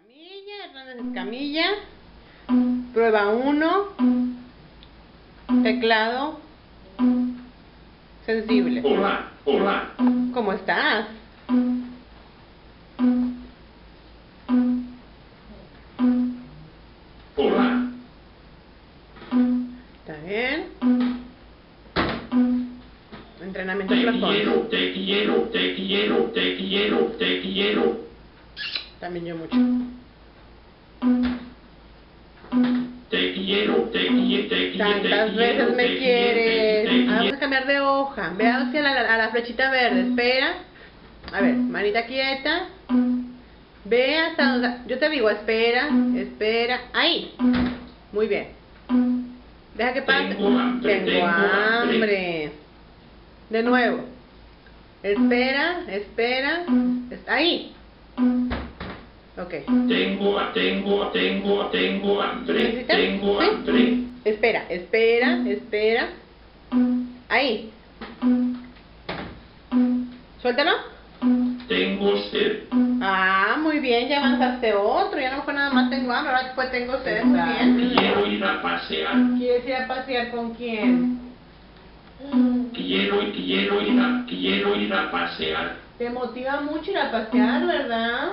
Escamilla, Hernández Escamilla. Prueba 1. Teclado. Sensible. Hola, hola. ¿Cómo estás? Hola. ¿Está bien? Entrenamiento Te quiero, te quiero, te quiero, te quiero, te quiero. También yo mucho. Te quiero, te quiero, te quiero, Tantas veces me quieres. Ah, Vamos a cambiar de hoja. Ve hacia la, a la flechita verde. Espera. A ver, manita quieta. Ve hasta donde. Yo te digo, espera, espera. Ahí. Muy bien. Deja que pase. Tengo hambre, Tengo hambre. De nuevo. Espera, espera. Es- Ahí. Ok. Tengo, tengo, tengo, tengo hambre, ¿Necesitas? tengo ¿Sí? hambre. Espera, espera, espera. Ahí. Suéltalo. Tengo sed. Ah, muy bien, ya avanzaste otro. Ya no fue nada más tengo hambre, ahora después tengo sed. Muy bien. Quiero ir a pasear. ¿Quieres ir a pasear con quién? Quiero, quiero ir a, quiero ir a pasear. Te motiva mucho ir a pasear, ¿verdad?